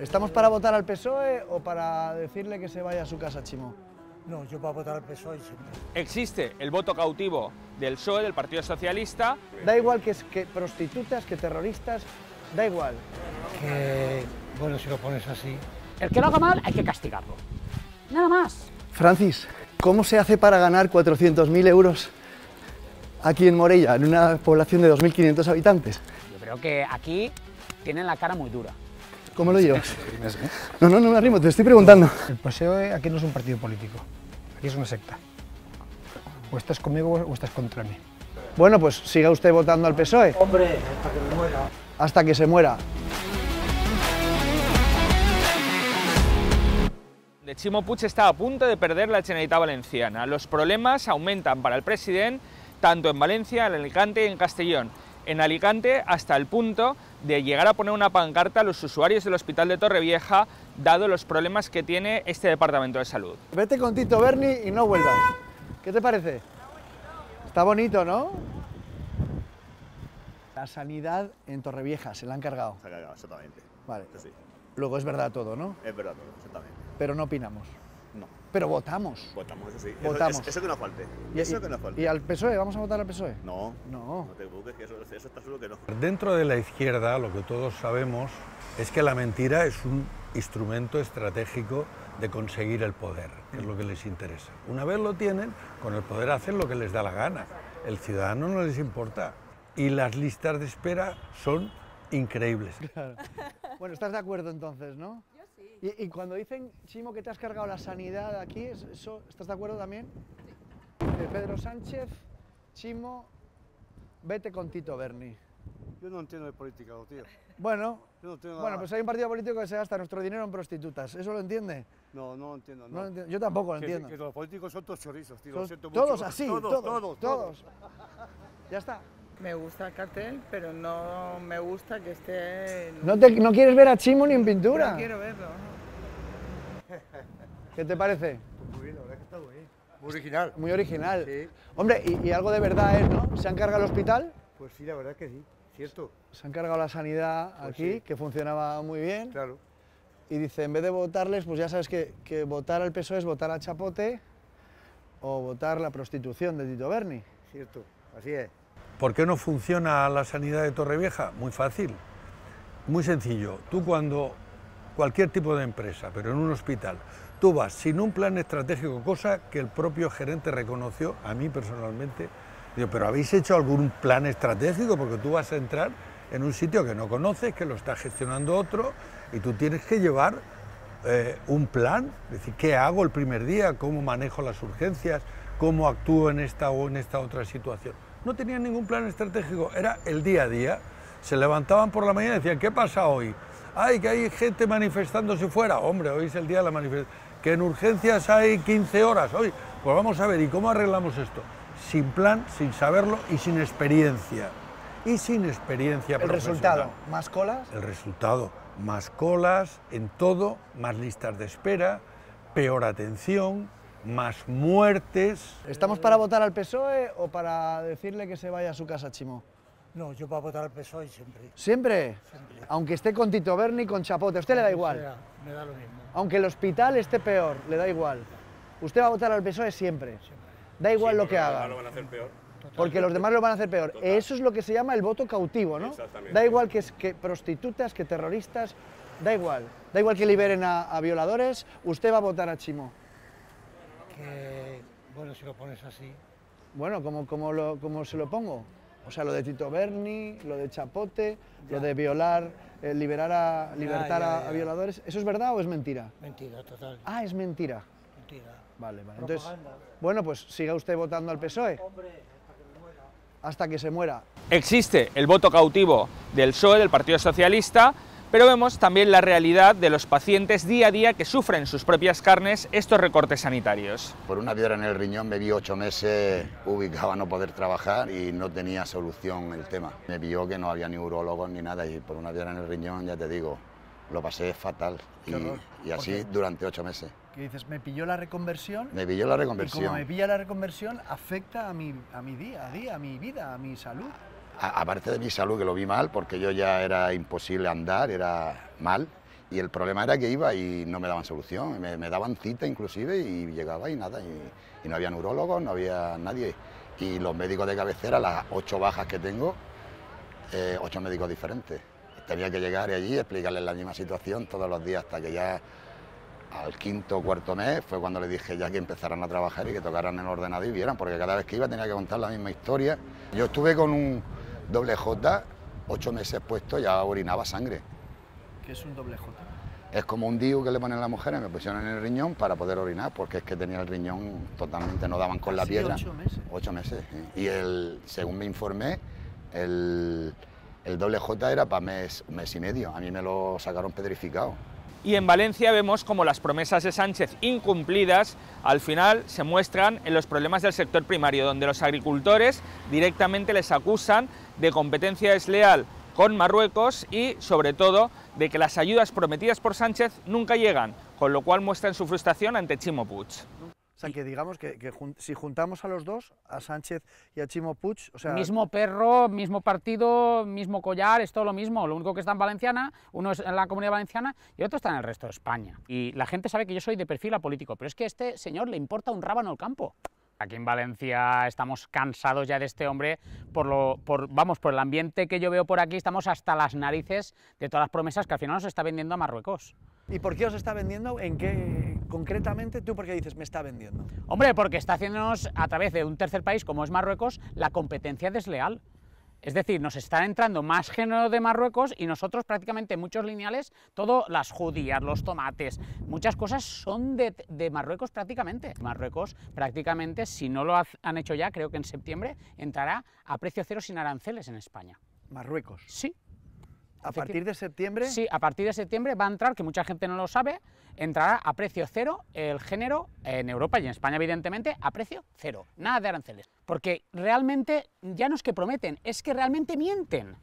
¿Estamos para votar al PSOE o para decirle que se vaya a su casa, Chimo? No, yo para votar al PSOE siempre. Existe el voto cautivo del PSOE, del Partido Socialista. Da igual que, es- que prostitutas, que terroristas, da igual. Que, bueno, si lo pones así. El que lo haga mal hay que castigarlo. Nada más. Francis, ¿cómo se hace para ganar 400.000 euros aquí en Morella, en una población de 2.500 habitantes? Yo creo que aquí tienen la cara muy dura. ¿Cómo lo llevas? No, no, no me arrimo, te estoy preguntando. El PSOE aquí no es un partido político, aquí es una secta. O estás conmigo o estás contra mí. Bueno, pues siga usted votando al PSOE Hombre, hasta que me muera. hasta que se muera. De Chimo Puig está a punto de perder la Generalitat Valenciana. Los problemas aumentan para el presidente tanto en Valencia, en Alicante y en Castellón. En Alicante hasta el punto de llegar a poner una pancarta a los usuarios del Hospital de Torrevieja, dado los problemas que tiene este Departamento de Salud. Vete con Tito Berni y no vuelvas. ¿Qué te parece? Está bonito, ¿no? La sanidad en Torrevieja, se la han cargado. Se ha cagado, exactamente. Vale. Sí, Luego es verdad todo, ¿no? es verdad todo, exactamente. Pero no opinamos. No, Pero votamos. votamos, eso sí. Votamos. Eso, eso que no falte. Y- Eso y- que no falte. ¿Y al PSOE? ¿Vamos a votar al PSOE? No, No. no te preocupes, que eso, eso está seguro que no. Dentro de la izquierda, lo que todos sabemos es que la mentira es un instrumento estratégico de conseguir el poder, que es lo que les interesa. Una vez lo tienen, con el poder hacen lo que les da la gana. El ciudadano no les importa. Y las listas de espera son increíbles. Bueno, ¿estás de acuerdo entonces, no? Sí. Y, y cuando dicen, Chimo, que te has cargado la sanidad aquí, ¿es- eso, ¿estás de acuerdo también? Sí. Pedro Sánchez, Chimo, vete con Tito Berni. Yo no entiendo de política, tío. Bueno, Yo no bueno, pues hay un partido político que se gasta nuestro dinero en prostitutas. ¿Eso lo entiende? No, no entiendo. No No. lo entiendo. Yo tampoco lo que, entiendo. que los políticos son todos chorizos, tío. Son lo siento mucho. todos así, todos, todos, todos, todos. Ya está. Me gusta el cartel, pero no me gusta que esté... en- ¿No, te- no quieres ver a Chimo ni en pintura? No quiero verlo. ¿Qué te parece? Muy bien, la verdad que está muy bien. Muy original. Muy original. Sí. Hombre, y, y algo de verdad es, ¿no? Se han cargado el hospital, Pues sí, la verdad que sí. Cierto, se han cargado la sanidad Pues aquí, sí. que funcionaba muy bien. claro. Y dice, en vez de votarles, pues ya sabes que, que votar al PSOE es votar a Chapote o votar la prostitución de Tito Berni. Cierto, así es. ¿Por qué no funciona la sanidad de Torrevieja? Muy fácil, muy sencillo. Tú cuando cualquier tipo de empresa, pero en un hospital, tú vas sin un plan estratégico, cosa que el propio gerente reconoció a mí personalmente. Digo, pero ¿habéis hecho algún plan estratégico? Porque tú vas a entrar en un sitio que no conoces, que lo está gestionando otro, y tú tienes que llevar eh, un plan, es decir, ¿qué hago el primer día? ¿Cómo manejo las urgencias? ¿Cómo actúo en esta o en esta otra situación? No tenían ningún plan estratégico, era el día a día. Se levantaban por la mañana y decían, ¿qué pasa hoy? Ay, que hay gente manifestándose fuera. Hombre, hoy es el día de la manifestación. Que en urgencias hay 15 horas. Hoy, pues vamos a ver, ¿y cómo arreglamos esto? Sin plan, sin saberlo y sin experiencia. Y sin experiencia El resultado, más colas. El resultado, más colas en todo, más listas de espera, peor atención, más muertes. ¿Estamos para votar al PSOE o para decirle que se vaya a su casa, Chimo? No, yo para votar al PSOE siempre. ¿Siempre? Aunque esté con Tito Berni, con Chapote, a usted le da igual. sea, me da lo mismo. Aunque el hospital esté peor, le da igual. Usted va a votar al PSOE siempre. Da igual lo que haga. van a hacer peor. Porque los demás lo van a hacer peor. Eso es lo que se llama el voto cautivo, ¿no? Exactamente. Da igual que, que prostitutas, que terroristas, da igual. Da igual que liberen a, a violadores, usted va a votar a Chimo. Que, bueno, si lo pones así. Bueno, ¿cómo, cómo lo, cómo se lo pongo? O sea, lo de Tito Berni, lo de Chapote, lo de violar, eh, liberar a, libertar ya, a- ya. a violadores. ¿Eso es verdad o es mentira? Mentira, total. Ah, es mentira. Mentira. Vale, vale. Entonces, bueno, pues siga usted votando al PSOE Hombre, hasta que me muera. hasta que se muera. Existe el voto cautivo del PSOE, del Partido Socialista, pero vemos también la realidad de los pacientes día a día que sufren en sus propias carnes estos recortes sanitarios. Por una piedra en el riñón me vi ocho meses ubicado a no poder trabajar y no tenía solución el tema. Me vio que no había ni urólogos ni nada y por una piedra en el riñón, ya te digo, lo pasé fatal. Y, así durante ocho meses. Que dices, me pilló la reconversión Me pilló la y como reconversión. me pilla la reconversión afecta a mi, a mi día a día, a mi vida, a mi salud. Aparte de mi salud, que lo vi mal, porque yo ya era imposible andar, era mal, Y el problema era que iba y no me daban solución, me, daban cita inclusive y llegaba y nada, y, no había neurólogos, no había nadie. Y los médicos de cabecera, las ocho bajas que tengo, eh, ocho médicos diferentes. Tenía que llegar allí explicarles la misma situación todos los días hasta que ya al quinto o cuarto mes fue cuando le dije ya que empezaran a trabajar y que tocaran el ordenador y vieran, porque cada vez que iba tenía que contar la misma historia. Yo estuve con un doble J, ocho meses puesto, ya orinaba sangre. ¿Qué es un doble J? Es como un DIU que le ponen a las mujeres, me pusieron en el riñón para poder orinar, porque es que tenía el riñón totalmente, no daban con la ¿Así, piedra. ocho meses? Ocho meses. Y el, según me informé, el, el doble J era para mes, mes y medio. A mí me lo sacaron pedrificado. Y en Valencia vemos como las promesas de Sánchez incumplidas al final se muestran en los problemas del sector primario, donde los agricultores directamente les acusan de competencia desleal con Marruecos y sobre todo de que las ayudas prometidas por Sánchez nunca llegan, con lo cual muestran su frustración ante Chimo. Sea, que digamos que, que jun- si juntamos a los dos, a Sánchez y a Chimo Puig, o sea, mismo perro, mismo partido, mismo collar, es todo lo mismo. Lo único que está en Valenciana, uno es en la comunidad valenciana y otro está en el resto de España. Y la gente sabe que yo soy de perfil apolítico, pero es que a este señor le importa un rábano el campo. Aquí en Valencia estamos cansados ya de este hombre, por lo, por, vamos, por el ambiente que yo veo por aquí, estamos hasta las narices de todas las promesas que al final nos está vendiendo a Marruecos. ¿Y por qué os está vendiendo? ¿En qué concretamente tú por qué dices me está vendiendo? Hombre, porque está haciéndonos a través de un tercer país como es Marruecos la competencia desleal. Es decir, nos está entrando más género de Marruecos y nosotros prácticamente muchos lineales, todo las judías, los tomates, muchas cosas son de, de Marruecos prácticamente. Marruecos prácticamente, si no lo han hecho ya, creo que en septiembre entrará a precio cero sin aranceles en España. Marruecos. Sí, A partir de septiembre, Sí, a partir de septiembre va a entrar, que mucha gente no lo sabe, entrará a precio cero el género en Europa y en España, evidentemente, a precio cero. Nada de aranceles. Porque realmente ya no es que prometen, es que realmente mienten.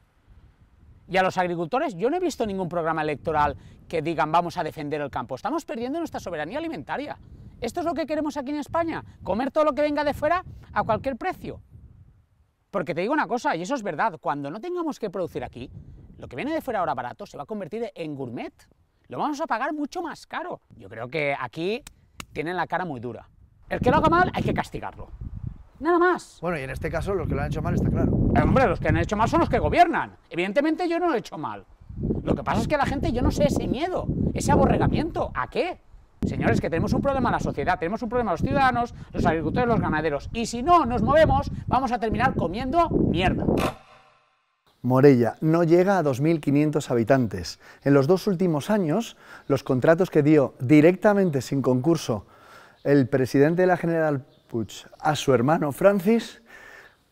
Y a los agricultores, yo no he visto ningún programa electoral que digan vamos a defender el campo. Estamos perdiendo nuestra soberanía alimentaria. ¿Esto es lo que queremos aquí en España? ¿Comer todo lo que venga de fuera a cualquier precio? Porque te digo una cosa, y eso es verdad, cuando no tengamos que producir aquí, lo que viene de fuera ahora barato se va a convertir en gourmet. Lo vamos a pagar mucho más caro. Yo creo que aquí tienen la cara muy dura. El que lo haga mal hay que castigarlo. Nada más. bueno, y en este caso los que lo han hecho mal está claro. Hombre, los que han hecho mal son los que gobiernan. Evidentemente yo no lo he hecho mal. Lo que pasa es que la gente, yo no sé, ese miedo, ese aborregamiento, ¿a qué? Señores, que tenemos un problema en la sociedad, tenemos un problema los ciudadanos, los agricultores, los ganaderos. Y si no nos movemos, vamos a terminar comiendo mierda. Morella no llega a 2.500 habitantes. En los dos últimos años, los contratos que dio directamente sin concurso el presidente de la General Puig a su hermano Francis,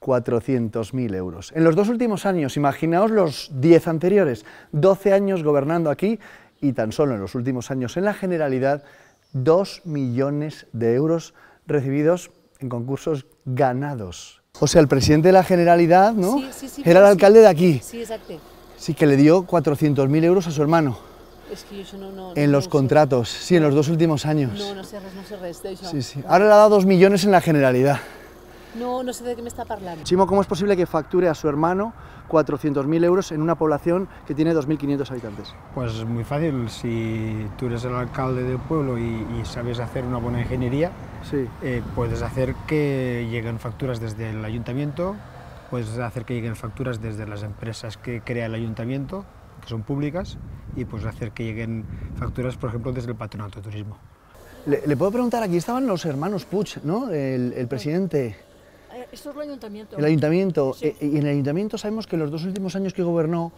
400.000 euros. En los dos últimos años, imaginaos los 10 anteriores, 12 años gobernando aquí y tan solo en los últimos años en la Generalidad, 2 millones de euros recibidos en concursos ganados. O sea, el presidente de la Generalidad, ¿no? Sí, sí, sí, Era el alcalde de aquí. Sí, exacte. Sí, que le dio 400.000 euros a su hermano És que això no... no en no los sé. contratos. Sí, en los dos últimos años. No, no sé res, no res d'això. Sí, sí. Ahora le ha dado 2 millones en la Generalidad. No, no sé de què m'està parlant. Chimo, ¿cómo es posible que facture a su hermano 400.000 euros en una población que tiene 2.500 habitantes? Pues es muy fácil, si tú eres el alcalde del pueblo y, y sabes hacer una buena ingeniería, Sí. eh, puedes hacer que lleguen facturas desde el ayuntamiento, puedes hacer que lleguen facturas desde las empresas que crea el ayuntamiento, que son públicas, y puedes hacer que lleguen facturas, por ejemplo, desde el patronato de turismo. Le, le puedo preguntar, aquí estaban los hermanos Puig, ¿no? El, el presidente, Esto es el ayuntamiento. Sí. Eh, y en el ayuntamiento sabemos que los dos últimos años que gobernó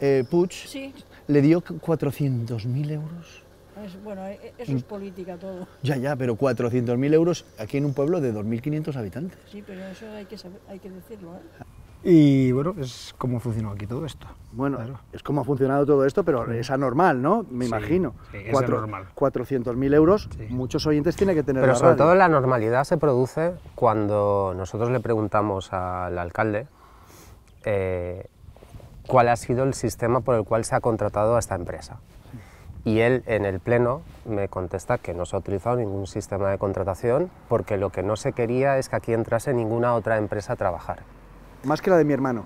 eh, Puig Sí, le dio 400.000 euros. es, bueno, eh, eso es política todo. Ya, ya, pero 400.000 euros aquí en un pueblo de 2.500 habitantes. Sí, pero eso hay que, saber, hay que decirlo, ¿eh? Y bueno, es como funcionó aquí todo esto. Bueno, Claro. es como ha funcionado todo esto, pero es anormal, ¿no? Me Sí, imagino. sí, es Cuatro- anormal. 400.000 euros, Sí. muchos oyentes tiene que tener Pero la sobre radio. todo la normalidad se produce cuando nosotros le preguntamos al alcalde eh, cuál ha sido el sistema por el cual se ha contratado a esta empresa. Y él en el pleno me contesta que no se ha utilizado ningún sistema de contratación porque lo que no se quería es que aquí entrase ninguna otra empresa a trabajar. Más que la de mi hermano.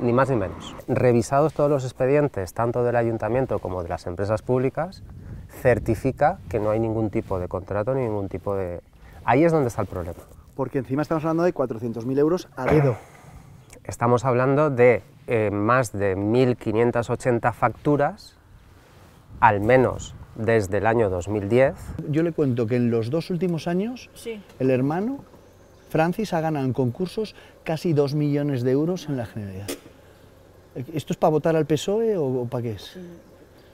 ni más ni menos. Revisados todos los expedientes, tanto del ayuntamiento como de las empresas públicas, certifica que no hay ningún tipo de contrato ni ningún tipo de... Ahí es donde está el problema. Porque encima estamos hablando de 400.000 euros a dedo. Estamos hablando de eh, más de 1.580 facturas, al menos desde el año 2010. Yo le cuento que en los dos últimos años Sí. el hermano Francis ha ganado en concursos casi 2 millones de euros en la Generalidad. ¿Esto es para votar al PSOE E o, para qué es?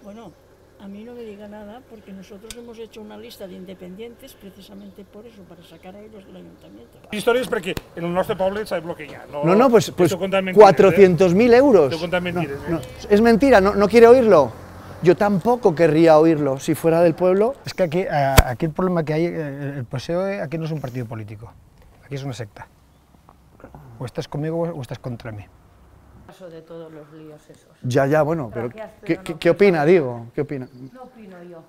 Bueno, a mí no me diga nada porque nosotros hemos hecho una lista de independientes precisamente por eso, para sacar a ellos del ayuntamiento. Històries perquè en el nostre poble s'ha bloquejat. No, No, no, pues, pues Esto contan mentiras, 400.000 euros. Esto contan mentiras, No, no, es mentira, no, no quiere oírlo. Yo tampoco querría oírlo. Si fuera del pueblo, Es que aquí, eh, aquí el problema que hay, eh, el PSOE aquí no es un partido político, aquí es una secta. O estás conmigo o estás contra mí. Paso de todos los líos esos. ya, ya, bueno, pero ¿qué, opina, digo? ¿Qué opina? No opino yo.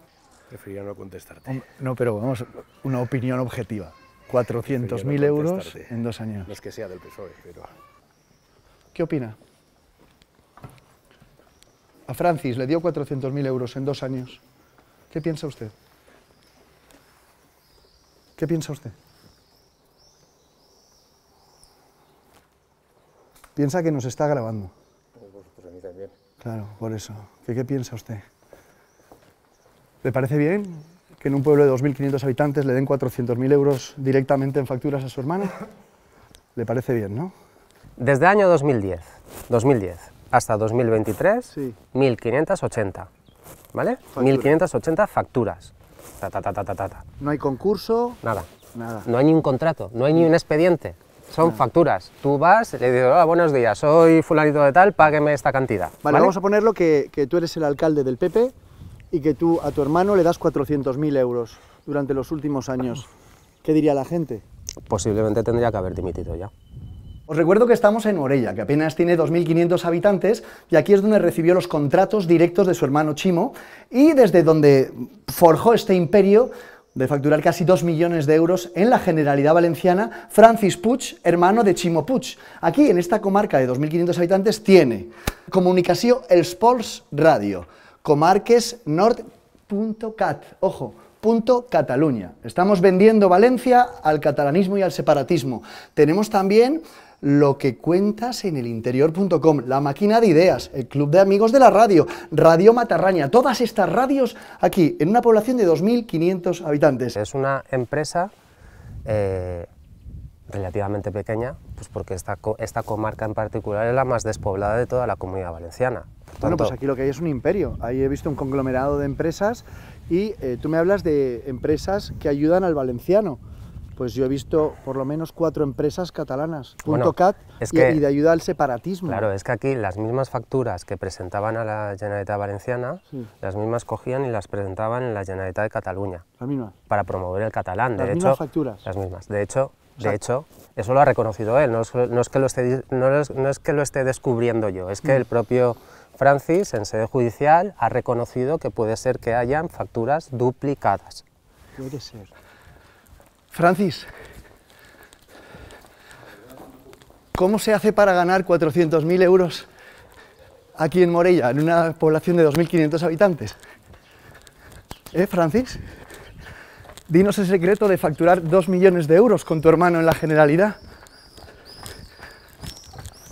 Preferiría no contestarte. No, pero vamos, una opinión objetiva. 400.000 Preferiría no euros en dos años. No es que sea del PSOE, pero... ¿Qué opina? A Francis le dio 400.000 euros en dos años. ¿Qué piensa usted? ¿Qué piensa usted? Piensa que nos está grabando. Pues a mí también. Claro, por eso. ¿Qué, qué piensa usted? ¿Le parece bien que en un pueblo de 2.500 habitantes le den 400.000 euros directamente en facturas a su hermano? ¿Le parece bien, no? Desde el año 2010, 2010 hasta 2023, Sí. 1.580, ¿vale? 1.580 facturas. Ta, ta, ta, ta, ta, ta, ta. No hay concurso, Nada. nada. No hay ni un contrato, no hay ni un expediente. Son facturas. Tú vas, le dices, hola, buenos días, soy fulanito de tal, págueme esta cantidad. Vale, vamos a ponerlo que, que tú eres el alcalde del PP y que tú a tu hermano le das 400.000 euros durante los últimos años. ¿Qué diría la gente? Posiblemente tendría que haber dimitido ya. Os recuerdo que estamos en Morella, que apenas tiene 2.500 habitantes, y aquí es donde recibió los contratos directos de su hermano Chimo, y desde donde forjó este imperio de facturar casi 2 millones de euros en la Generalidad Valenciana, Francis Puig, hermano de Chimo Puig. Aquí, en esta comarca de 2.500 habitantes, tiene comunicació Els Pols Radio, comarques nord.cat, ojo, punto Cataluña. Estamos vendiendo Valencia al catalanismo y al separatismo. Tenemos también lo que cuentas en el interior.com, la máquina de ideas, el club de amigos de la radio, Radio Matarraña, todas estas radios aquí, en una población de 2.500 habitantes. Es una empresa eh, relativamente pequeña, pues porque esta, esta comarca en particular es la más despoblada de toda la comunidad valenciana. Por Bueno, tanto, pues aquí lo que hay es un imperio. Ahí he visto un conglomerado de empresas y eh, tú me hablas de empresas que ayudan al valenciano. Pues yo he visto por lo menos cuatro empresas catalanas, Bueno, punto .cat es y, que- y de ayuda al separatismo. Claro, es que aquí las mismas facturas que presentaban a la Generalitat Valenciana, Sí. las mismas cogían y las presentaban en la Generalitat de Cataluña Las mismas. para promover el catalán. De Las hecho, mismas facturas. Las mismas. De hecho, O sea- de hecho, eso lo ha reconocido él. No es, no es que lo esté, no es, no es que lo esté descubriendo yo, es que Mm. el propio Francis, en sede judicial, ha reconocido que puede ser que hayan facturas duplicadas. Puede ser. Francis, ¿cómo se hace para ganar 400.000 euros aquí en Morella, en una población de 2.500 habitantes? ¿Eh, Francis? Dinos el secreto de facturar 2 millones de euros con tu hermano en la Generalidad.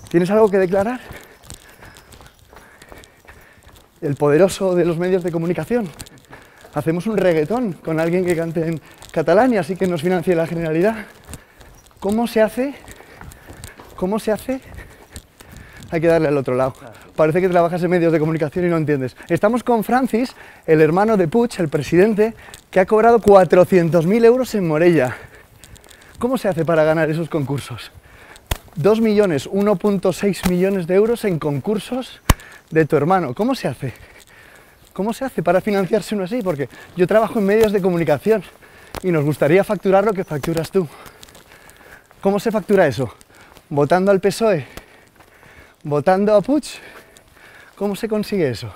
¿Tienes algo que declarar? El poderoso de los medios de comunicación. Hacemos un reggaetón con alguien que cante en catalán y así que nos financie la Generalidad. ¿Cómo se hace? ¿Cómo se hace? Hay que darle al otro lado. Parece que trabajas en medios de comunicación y no entiendes. Estamos con Francis, el hermano de Puig, el presidente, que ha cobrado 400.000 euros en Morella. ¿Cómo se hace para ganar esos concursos? 2 millones, 1.6 millones de euros en concursos de tu hermano. ¿Cómo se hace? ¿Cómo se hace para financiarse uno así? Porque yo trabajo en medios de comunicación y nos gustaría facturar lo que facturas tú. ¿Cómo se factura eso? ¿Votando al PSOE? ¿Votando a Puig? ¿Cómo se consigue eso?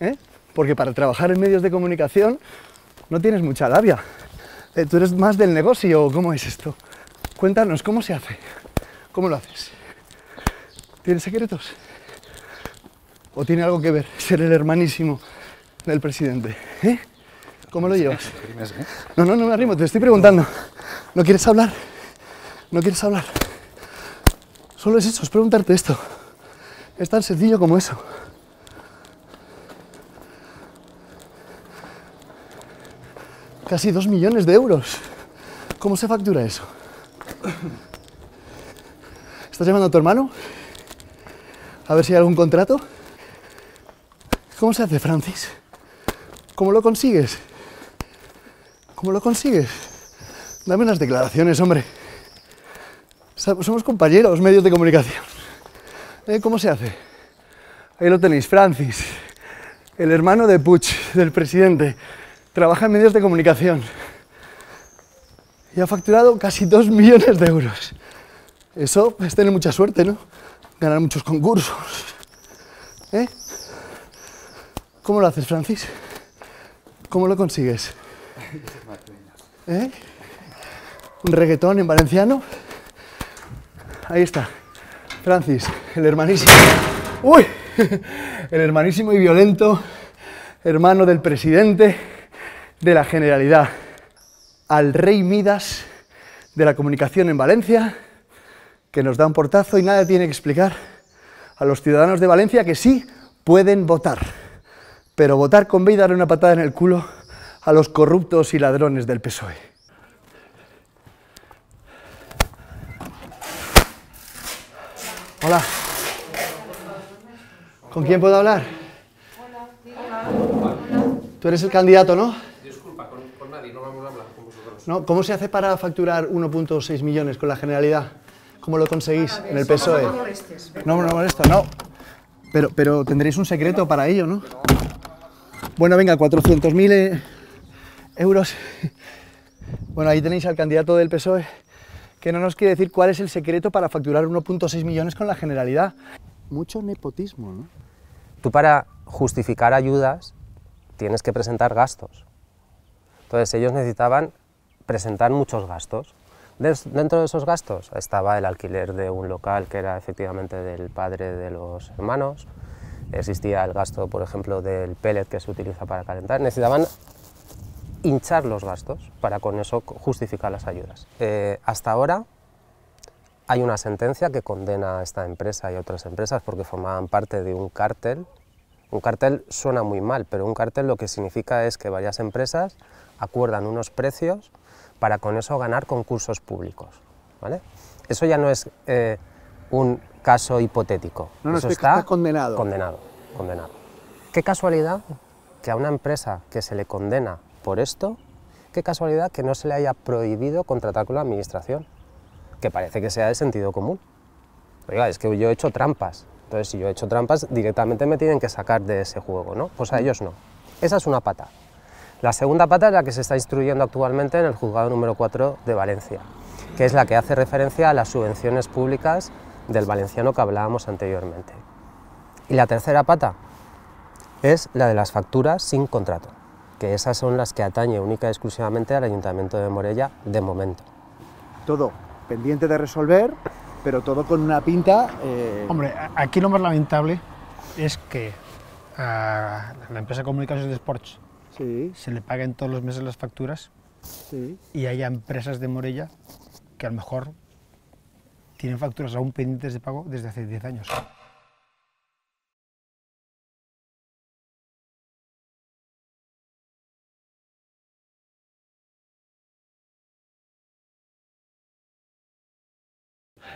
¿Eh? Porque para trabajar en medios de comunicación no tienes mucha labia. Eh, ¿Tú eres más del negocio cómo es esto? Cuéntanos, ¿cómo se hace? ¿Cómo lo haces? ¿Tiene secretos? ¿O tiene algo que ver ser el hermanísimo del presidente? ¿Eh? ¿Cómo lo llevas? No, no, no me arrimo, te estoy preguntando. ¿No quieres hablar? ¿No quieres hablar? Solo es eso, es preguntarte esto. Es tan sencillo como eso. Casi dos millones de euros. ¿Cómo se factura eso? ¿Estás llamando a tu hermano? A ver si hay algún contrato. ¿Cómo se hace, Francis? ¿Cómo lo consigues? ¿Cómo lo consigues? Dame unas declaraciones, hombre. Somos compañeros, medios de comunicación. ¿Eh? ¿Cómo se hace? Ahí lo tenéis, Francis, el hermano de Puig, del presidente. Trabaja en medios de comunicación. Y ha facturado casi dos millones de euros. Eso es tener mucha suerte, ¿no? Ganar muchos concursos. ¿Eh? ¿Cómo lo haces, Francis? ¿Cómo lo consigues? ¿Eh? ¿Un reggaetón en valenciano? Ahí está. Francis, el hermanísimo. ¡Uy! El hermanísimo y violento hermano del presidente de la Generalidad. Al rey Midas de la comunicación en Valencia, que nos da un portazo y nada tiene que explicar a los ciudadanos de Valencia que sí pueden votar. Pero votar con y darle una patada en el culo a los corruptos y ladrones del PSOE. Hola. ¿Con quién puedo hablar? Tú eres el candidato, ¿no? Disculpa, con, con, nadie, no vamos a hablar con vosotros. ¿No? ¿Cómo se hace para facturar 1.6 millones con la Generalidad? ¿Cómo lo conseguís en el PSOE? No me molestes. No, no molesto, no. Pero, pero tendréis un secreto para ello, ¿no? Bueno, venga, 400.000 eh, euros. Bueno, ahí tenéis al candidato del PSOE que no nos quiere decir cuál es el secreto para facturar 1.6 millones con la Generalidad. Mucho nepotismo, ¿no? Tú para justificar ayudas tienes que presentar gastos. Entonces ellos necesitaban presentar muchos gastos. Dentro de esos gastos estaba el alquiler de un local que era efectivamente del padre de los hermanos, existía el gasto, por ejemplo, del pellet que se utiliza para calentar. Necesitaban hinchar los gastos para con eso justificar las ayudas. Eh, hasta ahora hay una sentencia que condena a esta empresa y a otras empresas porque formaban parte de un cártel. Un cártel suena muy mal, pero un cártel lo que significa es que varias empresas acuerdan unos precios para con eso ganar concursos públicos. ¿vale? Eso ya no es eh, un caso hipotético. No, no, eso está, está condenado. Condenado, condenado. Qué casualidad que a una empresa que se le condena por esto, qué casualidad que no se le haya prohibido contratar con la administración, que parece que sea de sentido común. Oiga, es que yo he hecho trampas, entonces si yo he hecho trampas, directamente me tienen que sacar de ese juego, ¿no? Pues a ellos no. Esa es una pata. La segunda pata es la que se está instruyendo actualmente en el juzgado número 4 de Valencia, que es la que hace referencia a las subvenciones públicas del valenciano que hablábamos anteriormente. Y la tercera pata es la de las facturas sin contrato, que esas son las que atañe única y exclusivamente al Ayuntamiento de Morella de momento. Todo pendiente de resolver, pero todo con una pinta... Eh... Hombre, aquí lo más lamentable es que a la empresa de comunicaciones de Sports sí. se le paguen todos los meses las facturas sí. y haya empresas de Morella que a lo mejor tienen facturas aún pendientes de pago desde hace 10 años.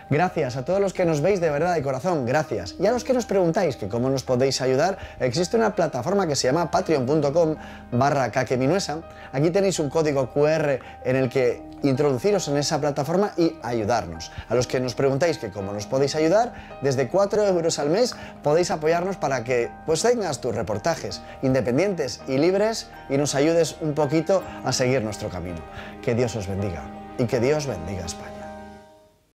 Gracias a todos los que nos veis de verdad de corazón, gracias. Y a los que nos preguntáis que cómo nos podéis ayudar, existe una plataforma que se llama patreon.com barra. Aquí tenéis un código QR en el que introduciros en esa plataforma y ayudarnos. A los que nos preguntáis que cómo nos podéis ayudar, desde 4 euros al mes podéis apoyarnos para que pues tengas tus reportajes independientes y libres y nos ayudes un poquito a seguir nuestro camino. Que Dios os bendiga y que Dios bendiga a España.